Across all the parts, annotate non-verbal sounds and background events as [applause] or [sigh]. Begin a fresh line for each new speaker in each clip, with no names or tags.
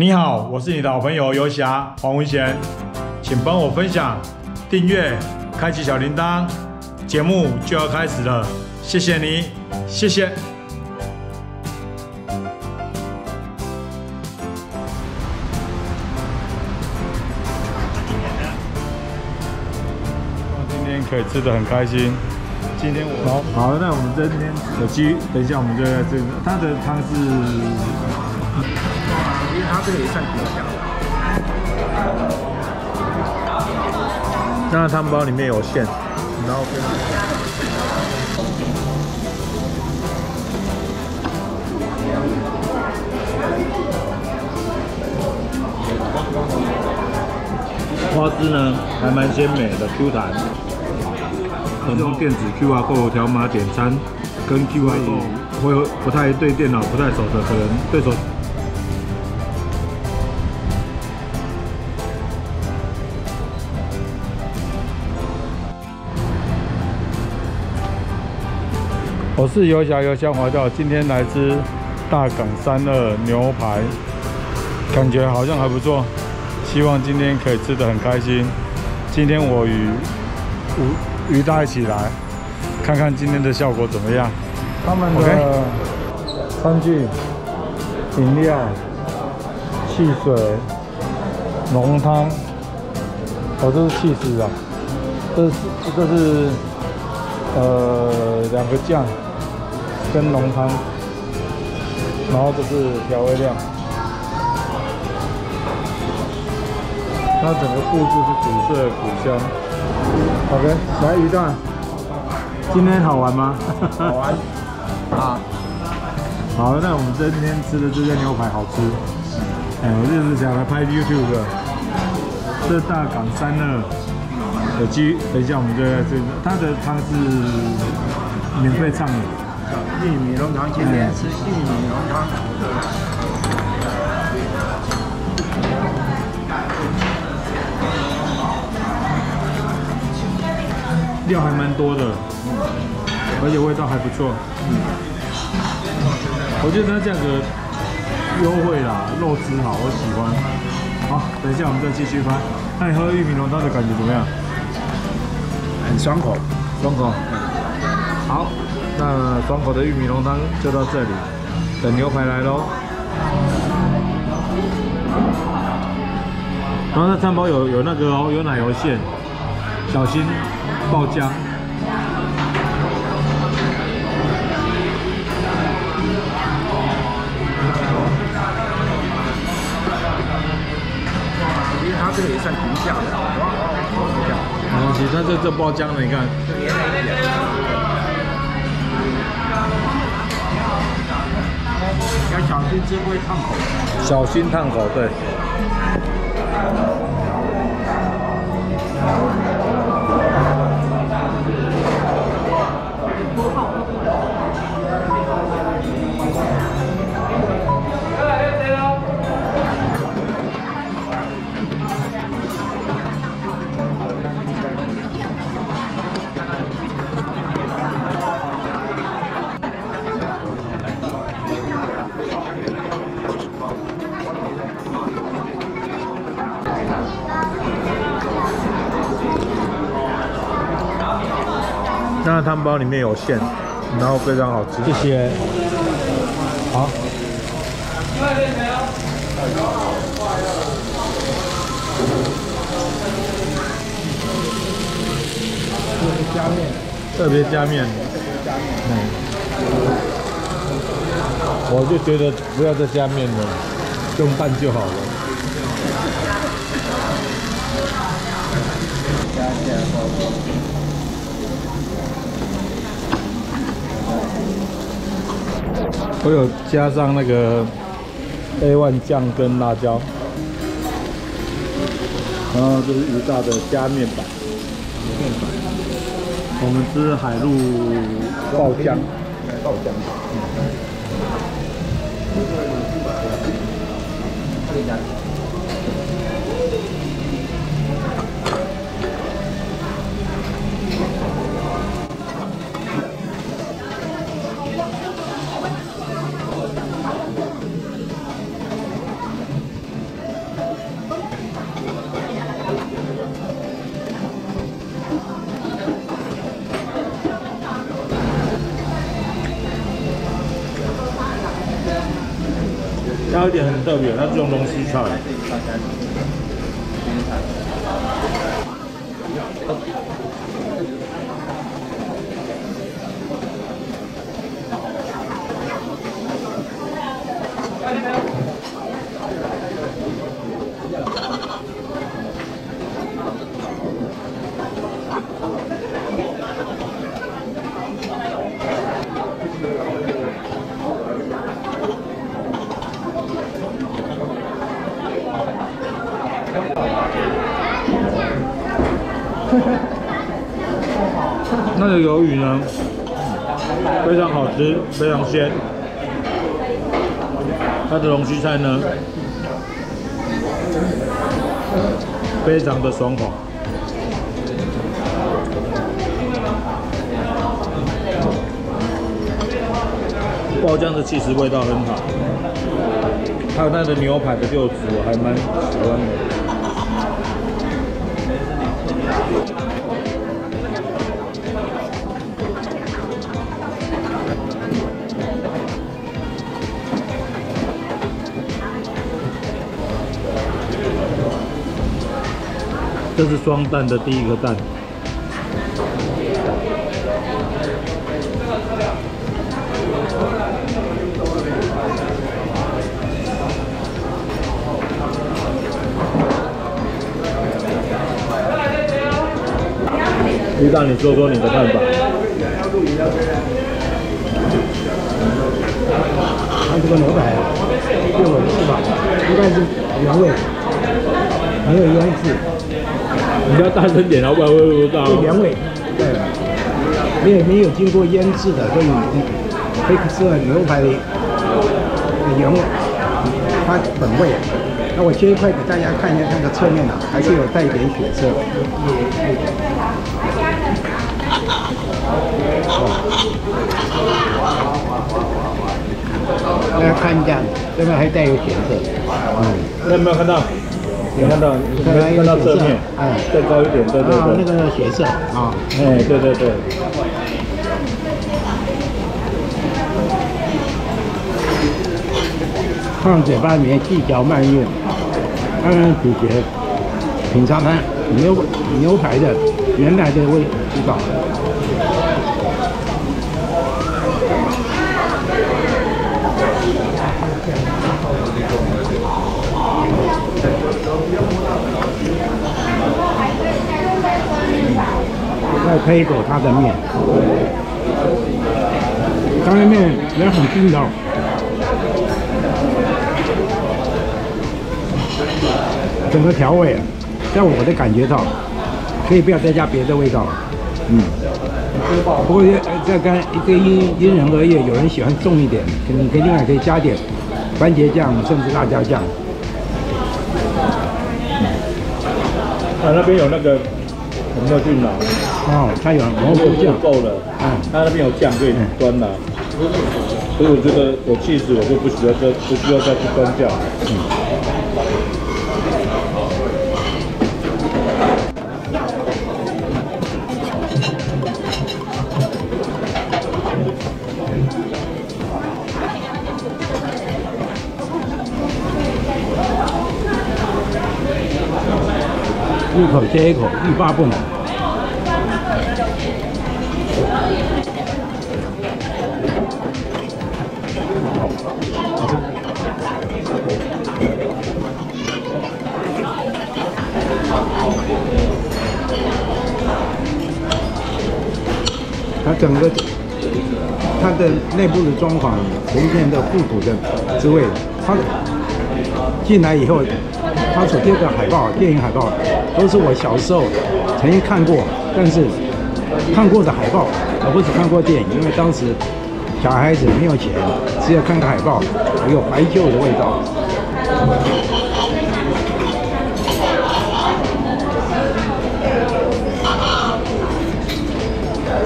你好，我是你的好朋友游侠黄文贤，请帮我分享、订阅、开启小铃铛，节目就要开始了，谢谢你，谢谢。今天可以吃的很开心。今天我好好，那我们今天有机，等一下我们就在这个，它的汤是
因为它这个也算挺香的。
那汤包里面有馅，然后跟花枝呢还蛮鲜美的，Q 弹。用电子 QR code 条码点餐，跟 QR code 会不太对电脑不太熟的，可能对手。我是游侠游香华教，今天来吃大港三二牛排，感觉好像还不错，希望今天可以吃的很开心。今天我与吴与大一起来，看看今天的效果怎么样。他们的餐具、饮料、汽水、浓汤，哦，这是气势啊，这是这是呃两个酱。跟浓汤，然后这是调味料，它整个布置是古色古香。OK，来鱼段，今天好玩吗？
好玩 [laughs] 啊！
好，那我们今天吃的这家牛排好吃。哎，我就是想来拍 YouTube 的。这大港三二有机，等一下我们就在这个，它的汤是免费畅饮。
玉米浓汤，今天吃玉米浓汤。
料还蛮多的，而且味道还不错。我觉得它价格优惠啦，肉质好，我喜欢。好，等一下我们再继续拍。那你喝玉米浓汤的感觉怎么样？
很爽口，
爽口。好。那爽口的玉米浓汤就到这里，等牛排来喽。然后那餐包有有那个哦，有奶油馅，小心爆浆。
因为它这个也算平价的，
没关系，它这这爆浆了，你看。
要小心，吃会烫口。
小心烫口，对。汤包里面有馅，然后非常好吃。谢谢。好。特别加面。特别加面。嗯。我就觉得不要再加面了，用拌就好了。加面。我有加上那个 A 万酱跟辣椒，然后这是鱼大的加面板，我们吃海陆爆浆，爆浆。它有一点很特别，它是用龙须菜。[laughs] 那个鱿鱼呢，非常好吃，非常鲜。它的龙须菜呢，非常的爽口。爆浆的气实味道很好，还有那个牛排的肉质我还蛮喜欢的。这是双蛋的第一个蛋。局长，你说说你的看法。
看这个牛排，对我的吃法应该是原味，没有腌制，
你要大声点，老板会不知道。
原味，对，没有没有经过腌制的，所以你可以吃牛排的原味，它本味。那我切一块给大家看一下，那个侧面啊，还是有带一点血色。大家看一下，这边还带有血色。嗯，
你有没有看到？有看到？有没有看到侧面？
哎，
再高一点，对对
啊，那。个血色啊，
哎，对对对。
放嘴巴里面细嚼慢咽，慢慢咀嚼，品尝它牛牛排的原来的味味道。再配一口他的面，它的面也很地道。整个调味，在我的感觉到，可以不要再加别的味道了。嗯，不过这这跟这因因人而异，有人喜欢重一点，你可以另外可以加点番茄酱，甚至辣椒酱。
啊，那边有那个我们要去拿？
哦，它有蘑菇酱，
够了。
嗯，
他那边有酱可以端拿。所以我觉得有气势，我就不需要再不需要再去端酱。
一口接一口，欲罢不能。它整个它的内部的装潢呈现的复古的滋味，它进来以后，他所贴的海报、电影海报，都是我小时候曾经看过，但是看过的海报，而不是看过电影，因为当时小孩子没有钱，只有看个海报，有怀旧的味道。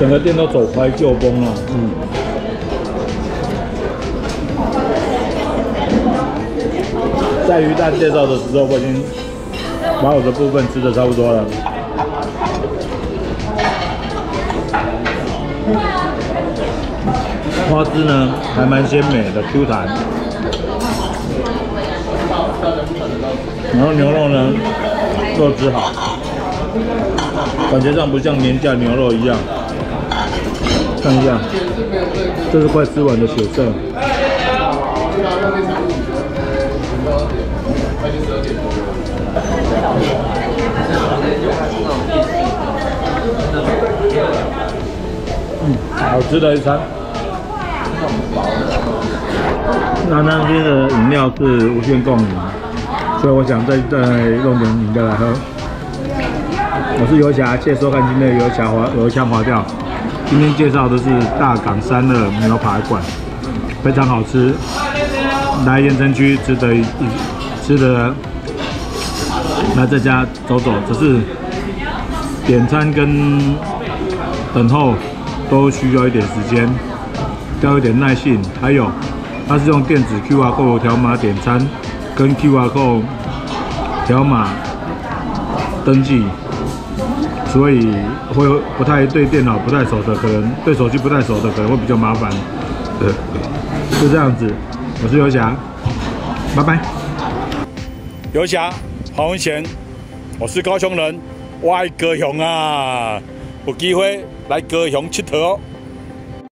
整个店都走怀旧风了。
嗯，
在鱼蛋介绍的时候，我已经把我的部分吃的差不多了。花枝呢还蛮鲜美的，Q 弹。然后牛肉呢，肉质好，感觉上不像廉价牛肉一样。看一下，这是快吃完的血色。嗯，好吃的一餐。那那边的饮料是无限供应，所以我想再再弄点饮料来喝。我是游侠，谢谢收看今天的游侠华游枪华调。今天介绍的是大港山的牛排馆，非常好吃。来盐城区值得一吃的，来这家走走。只是点餐跟等候都需要一点时间，要一点耐性。还有，它是用电子 QR code 条码点餐，跟 QR code 条码登记。所以会不太对电脑不太熟的，可能对手机不太熟的，可能会比较麻烦。就这样子。我是游侠，拜拜。游侠黄文贤，我是高雄人，我爱高雄啊，有机会来高雄佚佗哦。